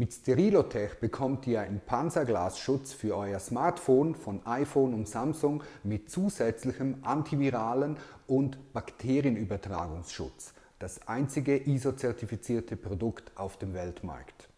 Mit Sterilotech bekommt ihr einen Panzerglasschutz für euer Smartphone von iPhone und Samsung mit zusätzlichem antiviralen und Bakterienübertragungsschutz. Das einzige ISO-zertifizierte Produkt auf dem Weltmarkt.